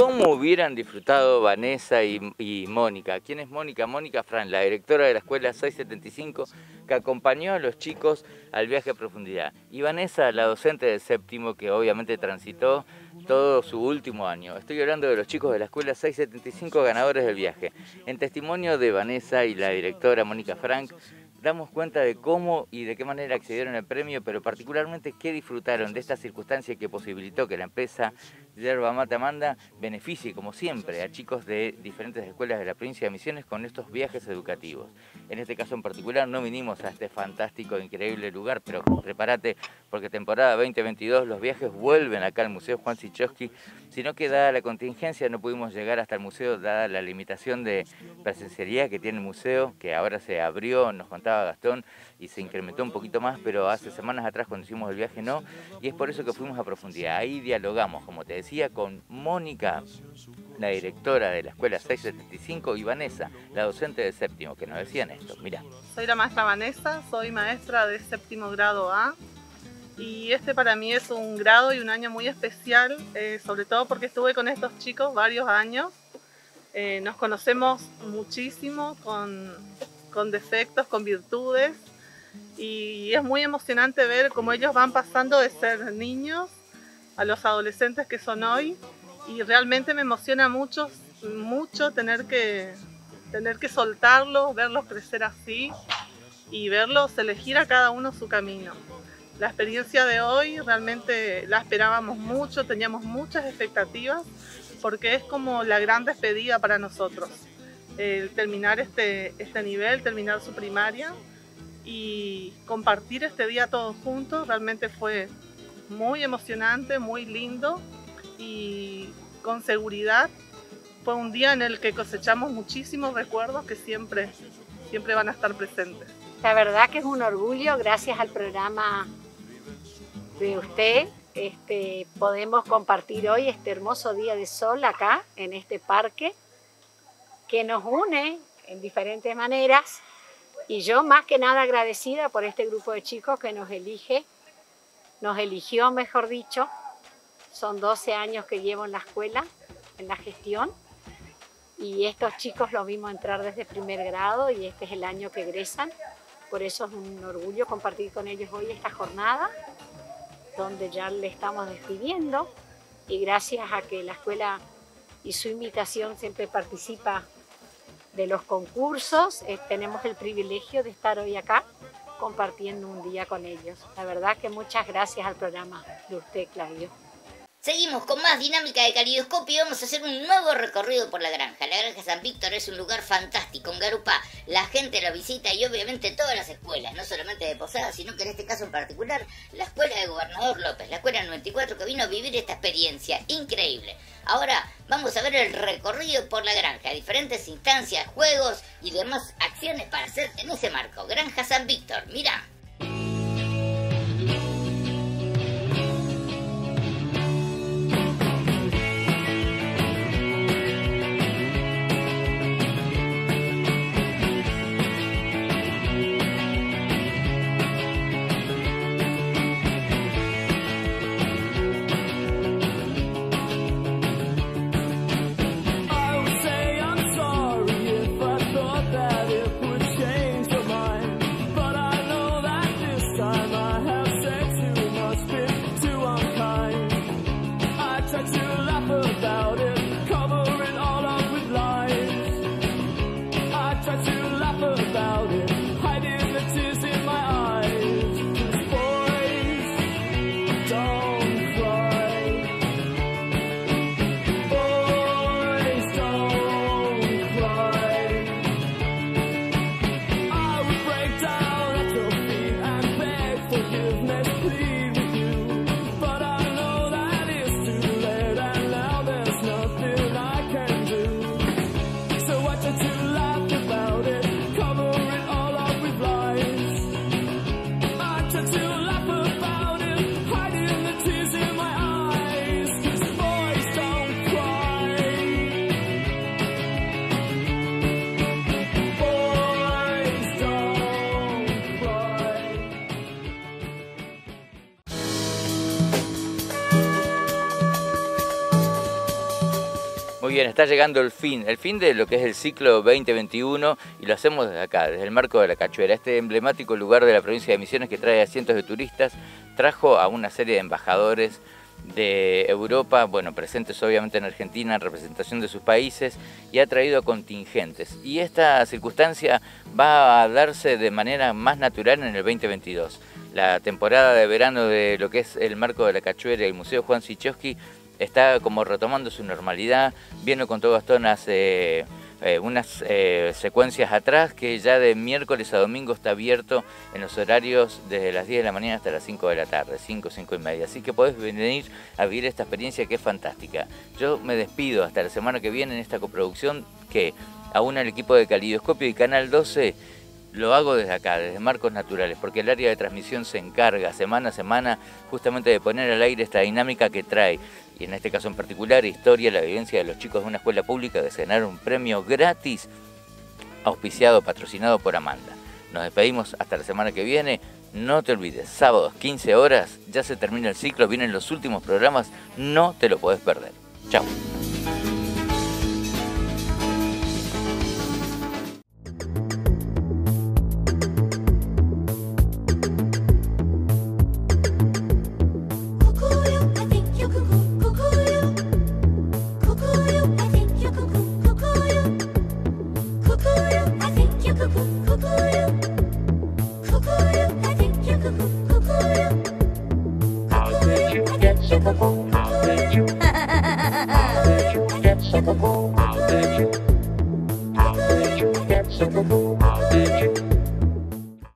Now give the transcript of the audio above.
¿Cómo hubieran disfrutado Vanessa y, Mónica? ¿Quién es Mónica? Mónica Fran, la directora de la escuela 675, que acompañó a los chicos al viaje a profundidad. Y Vanessa, la docente del séptimo, que obviamente transitó todo su último año. Estoy hablando de los chicos de la escuela 675 ganadores del viaje. En testimonio de Vanessa y la directora Mónica Frank, damos cuenta de cómo y de qué manera accedieron al premio, pero particularmente qué disfrutaron de esta circunstancia que posibilitó que la empresa Yerba Mata Manda beneficie, como siempre, a chicos de diferentes escuelas de la provincia de Misiones con estos viajes educativos. En este caso en particular no vinimos a este fantástico increíble lugar, pero prepárate porque temporada 2022 los viajes vuelven acá al Museo Juan Sichowski, sino que dada la contingencia no pudimos llegar hasta el museo, dada la limitación de presencialidad que tiene el museo, que ahora se abrió, nos contaba Gastón, y se incrementó un poquito más, pero hace semanas atrás cuando hicimos el viaje no, y es por eso que fuimos a profundidad. Ahí dialogamos, como te decía, con Mónica, la directora de la escuela 675, y Vanessa, la docente de séptimo, que nos decían esto. Mira. Soy la maestra Vanessa, soy maestra de séptimo grado A. Y este para mí es un grado y un año muy especial, eh, sobre todo porque estuve con estos chicos varios años. Eh, nos conocemos muchísimo con, con defectos, con virtudes, y es muy emocionante ver cómo ellos van pasando de ser niños a los adolescentes que son hoy y realmente me emociona mucho, mucho tener que, tener que soltarlos, verlos crecer así y verlos elegir a cada uno su camino. La experiencia de hoy realmente la esperábamos mucho, teníamos muchas expectativas porque es como la gran despedida para nosotros. Terminar este, este nivel, terminar su primaria y compartir este día todos juntos realmente fue muy emocionante, muy lindo y con seguridad fue un día en el que cosechamos muchísimos recuerdos que siempre, siempre van a estar presentes. La verdad que es un orgullo, gracias al programa de usted, este, podemos compartir hoy este hermoso día de sol acá, en este parque, que nos une en diferentes maneras y yo más que nada agradecida por este grupo de chicos que nos elige, nos eligió, mejor dicho. Son 12 años que llevo en la escuela, en la gestión. Y estos chicos los vimos entrar desde primer grado y este es el año que egresan. Por eso es un orgullo compartir con ellos hoy esta jornada, donde ya le estamos despidiendo. Y gracias a que la escuela y su invitación siempre participa de los concursos. Eh, tenemos el privilegio de estar hoy acá compartiendo un día con ellos. La verdad que muchas gracias al programa de usted, Claudio. Seguimos con más dinámica de calidoscopio y vamos a hacer un nuevo recorrido por la granja. La granja San Víctor es un lugar fantástico en Garupá. La gente lo visita y obviamente todas las escuelas, no solamente de Posada, sino que en este caso en particular la escuela de Gobernador López, la escuela 94 que vino a vivir esta experiencia increíble. Ahora vamos a ver el recorrido por la granja, diferentes instancias, juegos y demás acciones para hacer en ese marco. Granja San Víctor, mira. Muy bien, está llegando el fin, el fin de lo que es el ciclo 2021 y lo hacemos desde acá, desde el marco de la Cachuera, este emblemático lugar de la provincia de Misiones que trae a cientos de turistas, trajo a una serie de embajadores de Europa, bueno, presentes obviamente en Argentina en representación de sus países y ha traído contingentes. Y esta circunstancia va a darse de manera más natural en el 2022. La temporada de verano de lo que es el marco de la Cachuera y el Museo Juan Sichowski está como retomando su normalidad, viendo con todas eh, eh, unas eh, secuencias atrás que ya de miércoles a domingo está abierto en los horarios desde las 10 de la mañana hasta las 5 de la tarde, 5, 5 y media. Así que podés venir a vivir esta experiencia que es fantástica. Yo me despido hasta la semana que viene en esta coproducción que aún el equipo de Calidoscopio y Canal 12 lo hago desde acá, desde Marcos Naturales, porque el área de transmisión se encarga semana a semana justamente de poner al aire esta dinámica que trae, y en este caso en particular, historia, la vivencia de los chicos de una escuela pública de ganar un premio gratis auspiciado, patrocinado por Amanda. Nos despedimos hasta la semana que viene. No te olvides, sábados 15 horas, ya se termina el ciclo, vienen los últimos programas, no te lo puedes perder. Chao. Get so you Get so cool.